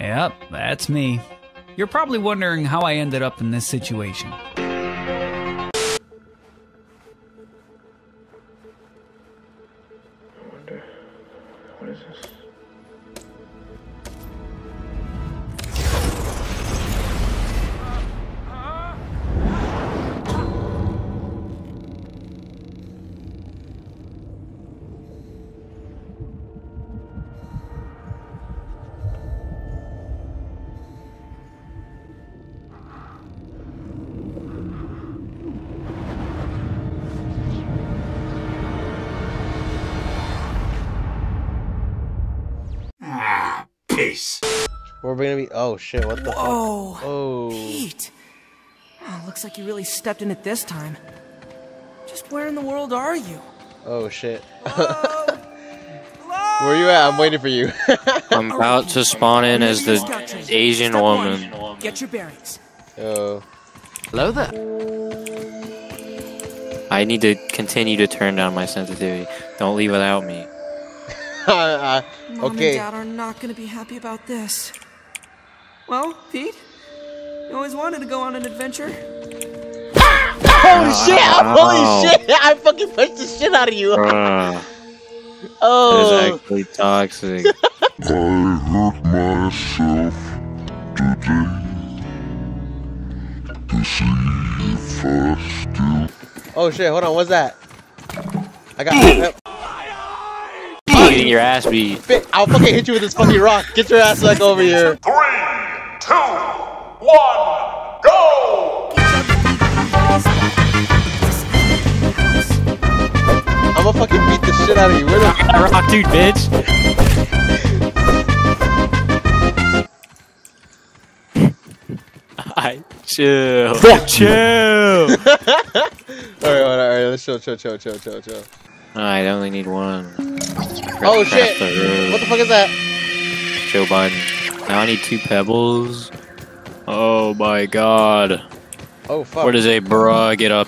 Yep, that's me. You're probably wondering how I ended up in this situation. Where are we gonna be? Oh shit! What the Whoa. fuck? Oh. Pete. Oh, looks like you really stepped in it this time. Just where in the world are you? Oh shit. Where you at? I'm waiting for you. I'm about to spawn in as the Asian Step woman. one, Get your bearings. Yo. Hello there. I need to continue to turn down my sensitivity. Don't leave without me. Uh, Mom okay. and Dad are not going to be happy about this. Well, Pete, you always wanted to go on an adventure. Holy shit! Ow. Holy shit! I fucking punched the shit out of you. Ugh, oh. that Oh. is actually toxic. I hurt myself today to see if I still Oh shit! Hold on. What's that? I got. Getting your ass beat. I'll fucking hit you with this fucking rock. Get your ass back over here. Three, two, one, go! I'm gonna fucking beat the shit out of you. Where the Rock dude, bitch. I chill. Fuck chill. Alright, alright, alright. Let's chill, chill, chill, chill, chill, chill. I only need one. Oh shit! the. What the fuck is that? Joe Biden. Now I need two pebbles. Oh my god. Oh fuck. Where does a bruh get up?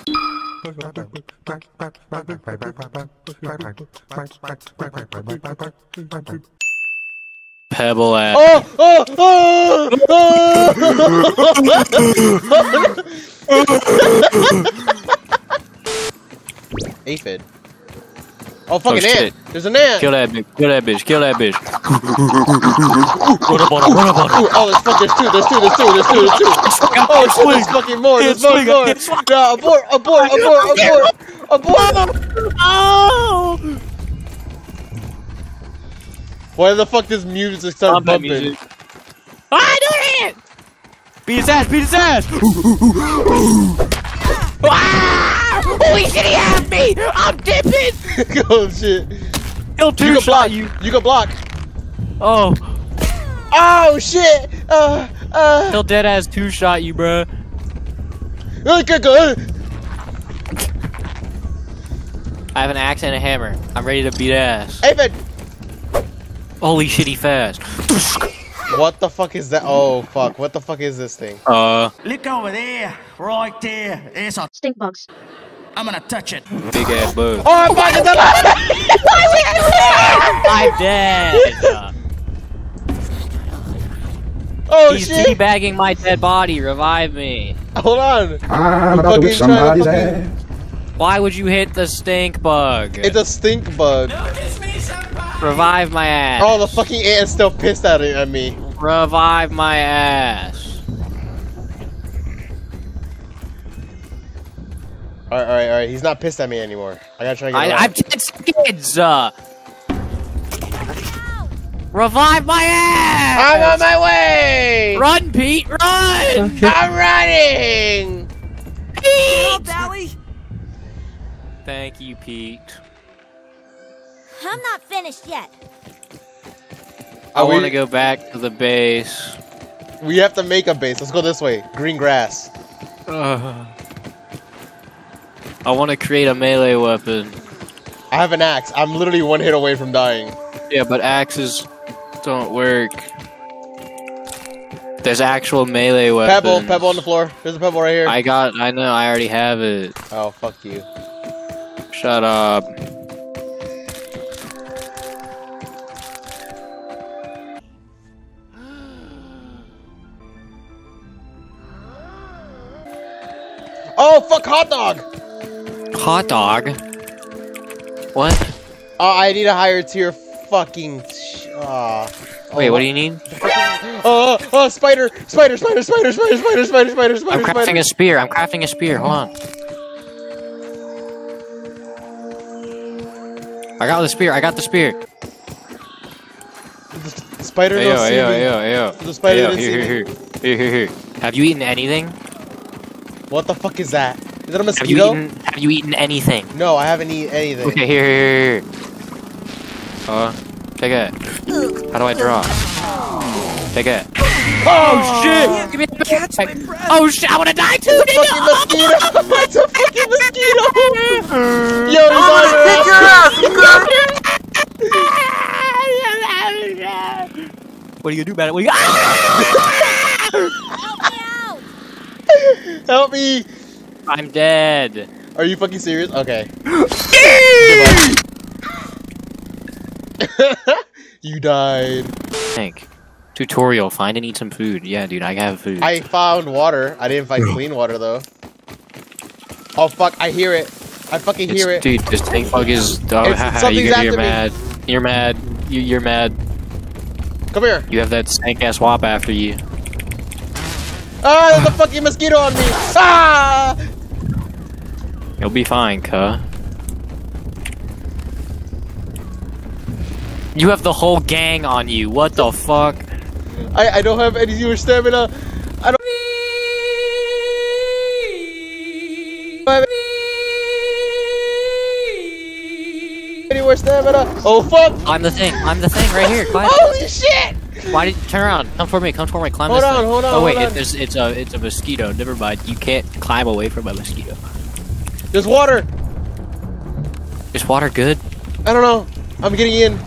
Pebble at. Oh! Oh! Oh! oh! Aphid. Oh fucking Oh, ant! There's an ant! Kill that bitch. Kill that bitch. Kill that bitch. Ooh, oh, there's, fuck, there's two, there's two, there's two, there's two, there's two. Oh shit, there's fucking more, there's fucking more. No, abort, abort, abort, abort, abort. Oh! Why the fuck does music start Combat bumping? music. I do it! Beat his ass! Beat his ass! ah! Holy shit, he had me! I'm dipping! oh shit. He'll You two can shot block. you. You can block. Oh, Oh shit. Uh, uh. he'll dead ass two shot you, bruh. uh, go, go. I have an axe and a hammer. I'm ready to beat ass. Aphid. Holy shit, he fast. What the fuck is that? Oh fuck. What the fuck is this thing? Uh, Look over there, right there. There's a Stink bugs. I'm gonna touch it. big ass bug. Oh, I'm fucking alive. I'm dead! Oh He's shit. teabagging my dead body. Revive me. Hold on. Ah, I'm about to whip somebody's ass. Why would you hit the stink bug? It's a stink bug. Revive my ass. Oh, the fucking ant is still pissed at, it, at me. Revive my ass. Alright, alright, alright. He's not pissed at me anymore. I gotta try to get I, him I'm out. 10 seconds. Uh, revive my ass. I'm on my way! Run, Pete, run! I'm running! Help, Allie! Thank you, Pete. I'm not finished yet. I Are we- want to go back to the base. We have to make a base. Let's go this way. Green grass. Ugh. I want to create a melee weapon. I have an axe. I'm literally one hit away from dying. Yeah, but axes don't work. There's actual melee weapons. Pebble, pebble on the floor. There's a pebble right here. I got, I know, I already have it. Oh, fuck you. Shut up. Oh, fuck, hot dog! Hot dog? What? Uh, I need a higher tier fucking... Uh, oh Wait, oh what do you need? Oh, uh, uh, spider! Spider, spider, spider, spider, spider, spider, spider, spider, I'm crafting spider. a spear, I'm crafting a spear, hold on. I got the spear, I got the spear. Spider hey, yo, yo, yo. The spider here, here, here, here, here, here. Have you eaten anything? What the fuck is that? Is that a mosquito? Have you eaten... Have you eaten anything? No, I haven't eaten anything. Okay, here, here, here, here. Uh, take it. How do I draw? Take it. Oh shit! Give me the Catch my breath. Oh shit! I wanna die too, Fucking mosquito! it's a fucking mosquito! Yo, he's on What are you gonna do about it? What are you Help me out! Help me! I'm dead. Are you fucking serious? Okay. you died. Think. Tutorial. Find and eat some food. Yeah, dude, I have food. I found water. I didn't find clean water though. Oh fuck! I hear it. I fucking It's- hear it. Dude, this tank bug is. Oh, It's- haha, something's you, you're after me. mad. You're mad. You, you're mad. Come here. You have that stank ass wop after you. Ah, there's a fucking mosquito on me. Ah! You'll be fine, cuh. You have the whole gang on you. What the fuck? I I don't have any more stamina. I don't. have any more stamina. Oh fuck! I'm the thing. I'm the thing right here. Climb. Holy shit! Why did you turn around? Come for me. Come for me. Climb Hold this on, thing. hold on, Oh wait, hold it, on. it's, it's a it's a mosquito. Never mind. You can't climb away from a mosquito. There's water. Is water good? I don't know. I'm getting in.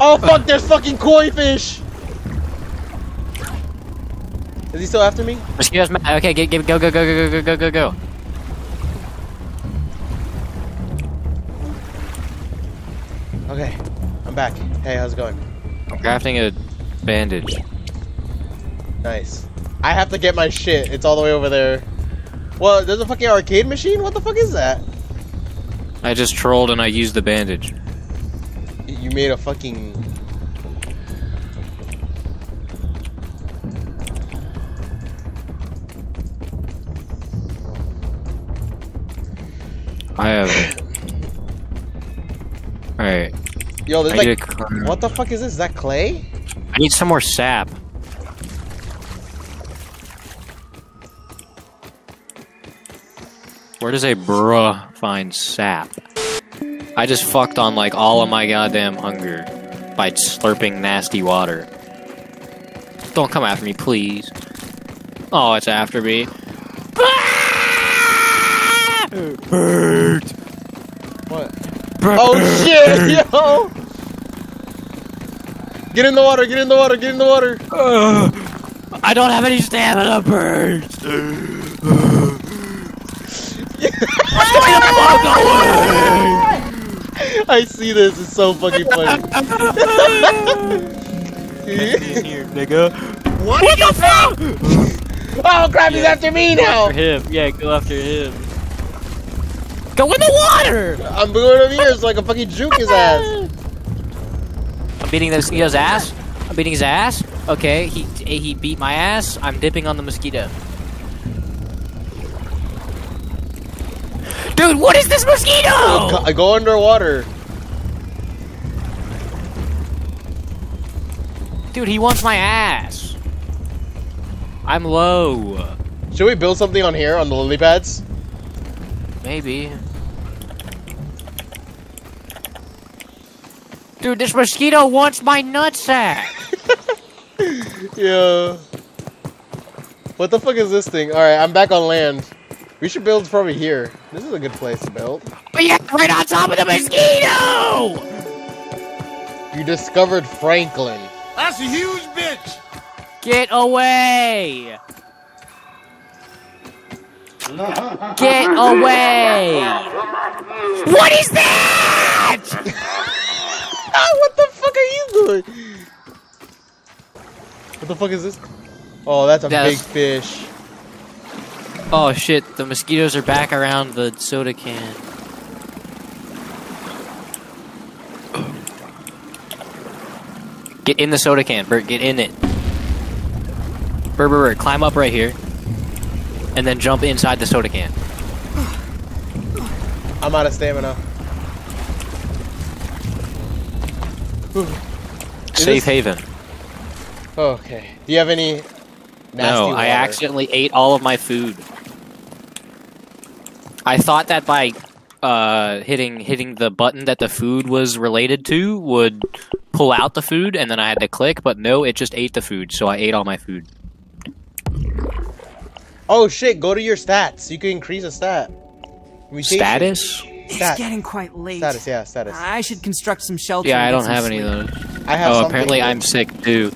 Oh uh. fuck! There's fucking koi fish. Is he still after me? Mosquitoes. Ma- okay, get, get, go go go go go go go go. Okay, I'm back. Hey, how's it going? I'm crafting a bandage. Nice. I have to get my shit. It's all the way over there. Well, there's a fucking arcade machine? What the fuck is that? I just trolled and I used the bandage. You made a fucking. I have. Alright. Yo, there's I like. What the fuck is this? Is that clay? I need some more sap. Where does a bruh find sap? I just fucked on like all of my goddamn hunger by slurping nasty water. Don't come after me, please. Oh, it's after me. Bird! What? Oh shit, yo! Get in the water, get in the water, get in the water! I don't have any stamina, birds! I see this, it's so fucking funny. in here, nigga. what the fuck? Oh crap, he's after me now! After him. Yeah, go after him. Go in the water! I'm going over here so I can fucking juke his ass. I'm beating the mosquito's ass. I'm beating his ass. Okay, he he beat my ass. I'm dipping on the mosquito. Dude, what is this mosquito? Oh, I go, go underwater. Dude, he wants my ass. I'm low. Should we build something on here on the lily pads? Maybe. Dude, this mosquito wants my nutsack. Yeah. What the fuck is this thing? Alright, I'm back on land. We should build probably here. This is a good place to build. But yeah, right on top of the mosquito! You discovered Franklin. That's a huge bitch. Get away! Get away! What is that? Ah, what the fuck are you doing? What the fuck is this? Oh, that's a Yes. big fish. Oh shit, the mosquitoes are back around the soda can. Get in the soda can, Bert. Get in it. Bert, Bert, Bert, climb up right here. And then jump inside the soda can. I'm out of stamina. Safe this- haven. Okay. Do you have any nasty No? I accidentally ate all of my food. I thought that by uh, hitting hitting the button that the food was related to would pull out the food, and then I had to click, but no, it just ate the food, so I ate all my food. Oh shit! Go to your stats. You can increase a stat. Mutation. Status? It's Stat. getting quite late. Status. Yeah, status. I should construct some shelter. Yeah, I don't get some have any of those. I have Oh, something. apparently I'm sick too.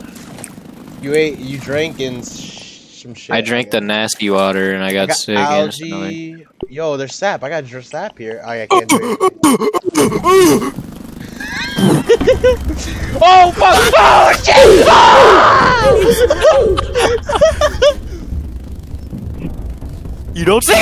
You ate. You drank in sh- some shit. I drank the nasty water and I I got, got sick instantly. algae. Yo, there's sap. I got dr- sap here. Oh, I can't drink. oh fuck! Oh shit! You don't say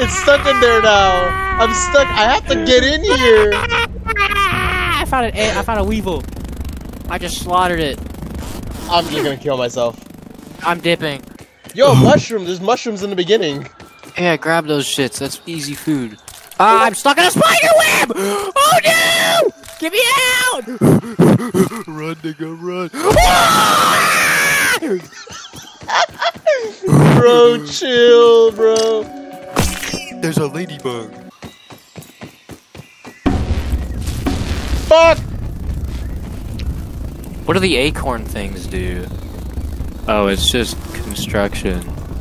it's stuck in there now. I'm stuck. I have to get in here. I found an I found a weevil. I just slaughtered it. I'm just gonna kill myself. I'm dipping. Yo, mushrooms. There's mushrooms in the beginning. Yeah, grab those shits. That's easy food. Ah, I'm stuck in a spider web! Oh no! Get me out! run, nigga, run. Bro, chill, bro. There's a ladybug. Fuck! What do the acorn things do? Oh, it's just construction.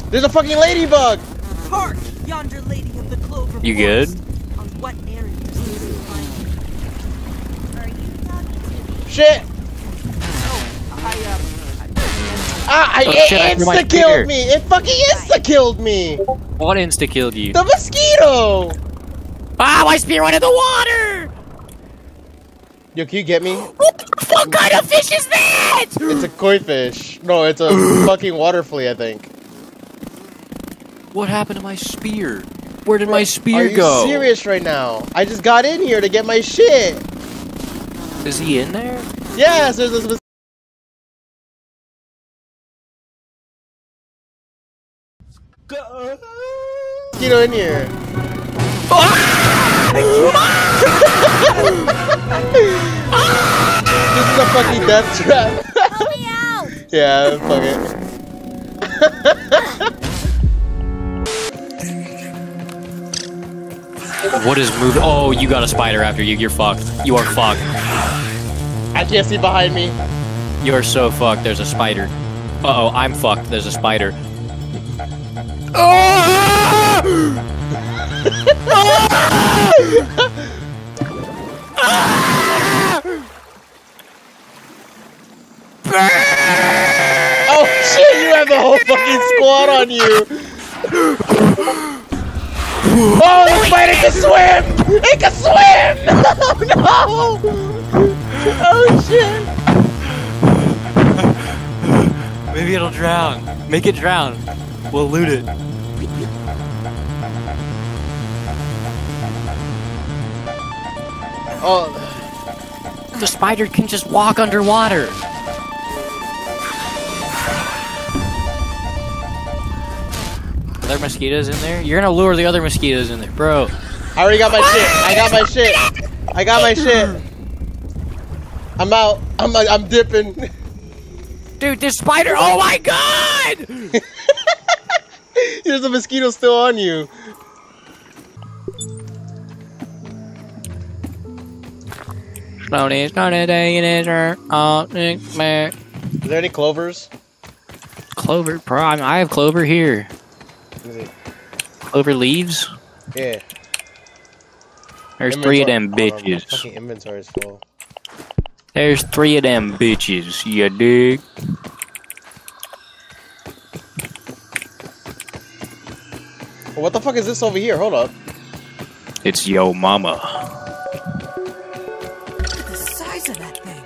There's a fucking ladybug! Hark! Yonder lady of the clover. You good? On what errand does this? Are you talking to me? Shit! I, uh, Ah, I, Oh, it shit, I threw my insta killed me! It fucking insta killed me! What insta killed you? The mosquito! Ah, my spear went in the water! Yo, can you get me? What the fuck kind of fish is that? It's a koi fish. No, it's a fucking water flea, I think. What happened to my spear? Where did my spear go? Are spear you go? serious right now? I just got in here to get my shit. Is he in there? Yes, there's a mosquito in here. this fucking death trap. Me out! yeah, fuck it. What is moving? Oh, you got a spider after you. You're fucked. You are fucked. I can't see behind me. You are so fucked. There's a spider. Uh oh, I'm fucked. There's a spider. Oh Oh, shit, you have the whole fucking squad on you. Oh, the spider can swim! It can swim! Oh no! Oh shit! Maybe it'll drown. Make it drown. We'll loot it. Oh, The spider can just walk underwater. Are there mosquitoes in there? You're gonna lure the other mosquitoes in there, bro. I already got my shit. I got my shit. I got my shit. I'm out. I'm I'm dipping. Dude, this spider! Oh my god! There's a mosquito still on you. Slowly, slowly, day it is her. Oh, Nick, man. Is there any clovers? Clover, bro. I I have clover here. Clover leaves. Yeah. There's three of them Inventory- oh, my bitches. fucking inventory is full. There's three of them bitches. You dig? What the fuck is this over here? Hold up. It's yo mama. Look at the size of that thing.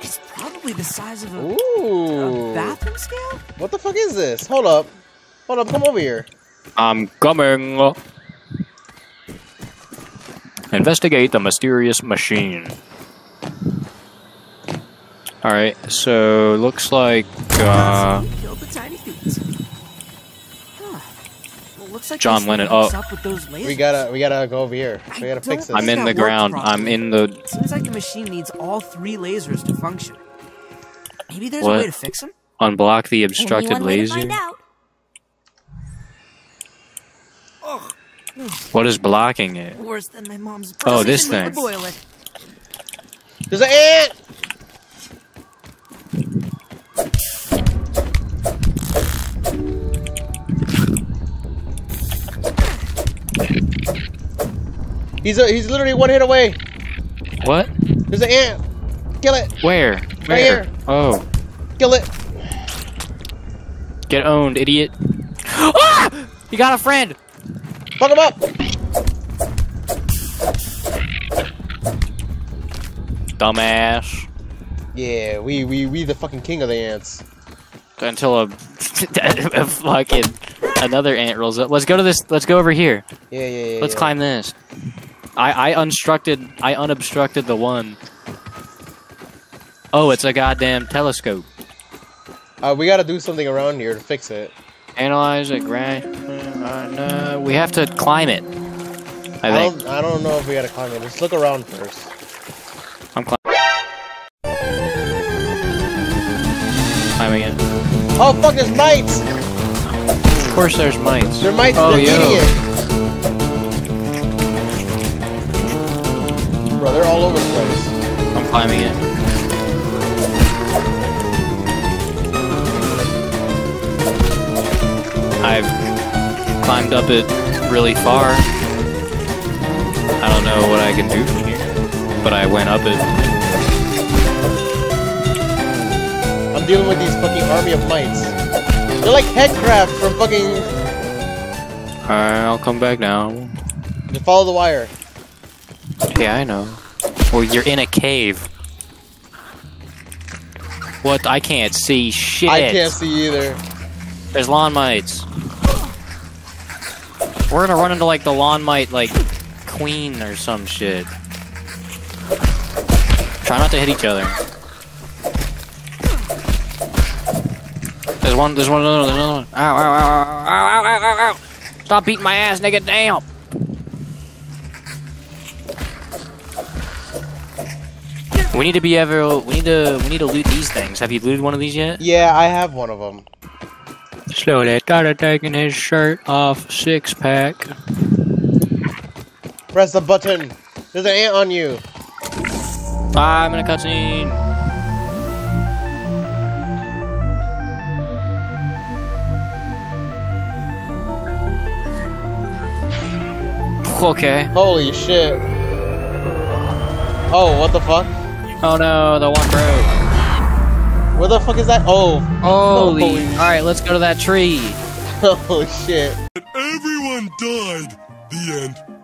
It's probably the size of a, Ooh. a bathroom scale. What the fuck is this? Hold up. Hold up, come over here. I'm coming. Investigate the mysterious machine. Alright, so looks like uh You killed the tiny feet. Huh. Well, looks like John there's Lennon- oh. up with those lasers. We gotta we gotta go over here. We gotta fix this. I'm in the ground. I'm in the It seems like the machine needs all three lasers to function. Maybe there's What? a way to fix them. unblock the obstructed one way to laser. find out. What is blocking it? Worse than my mom's. Oh, this thing. The boiler. There's an ant! He's a, he's literally one hit away. What? There's an ant. Kill it. Where? Where? here. Oh. Kill it. Get owned, idiot. ah! You got a friend! Fuck him up. Dumbass. Yeah, we we we the fucking king of the ants. Until a, a fucking another ant rolls up. Let's go to this. Let's go over here. Yeah, yeah, yeah. Let's yeah. climb this. I I unstructed. I unobstructed the one. Oh, it's a goddamn telescope. Uh, we gotta do something around here to fix it. Analyze it, grind. Uh, no, we have to climb it. I I, think. don't I don't know if we gotta climb it. Let's look around first. I'm cli- climbing it. Oh fuck, there's mites! Of course, there's mites. There mites. Oh, yo. Bro, they're all over the place. I'm climbing it. Climbed up it really far. I don't know what I can do from here, but I went up it. I'm dealing with these fucking army of mites. They're like headcraft from fucking. Alright, I'll come back now. Just follow the wire. Yeah, I know. Well, you're in a cave. What? I can't see shit. I can't see either. There's lawn mites. We're gonna run into like the lawn mite like queen or some shit. Try not to hit each other. There's one. There's one. Another. There's another one. Ow! Ow! Ow! Ow! Ow! Ow! Ow! Ow! ow. Stop beating my ass, nigga! Damn! We need to be ever. We need to. We need to loot these things. Have you looted one of these yet? Yeah, I have one of them. Slowly started taking his shirt off, six pack. Press the button. There's an ant on you. I'm in a cutscene. Okay. Holy shit. Oh, what the fuck? Oh no, the one broke. Where the fuck is that? Oh. Holy. Holy Alright, let's go to that tree. Oh shit. Everyone died. The end.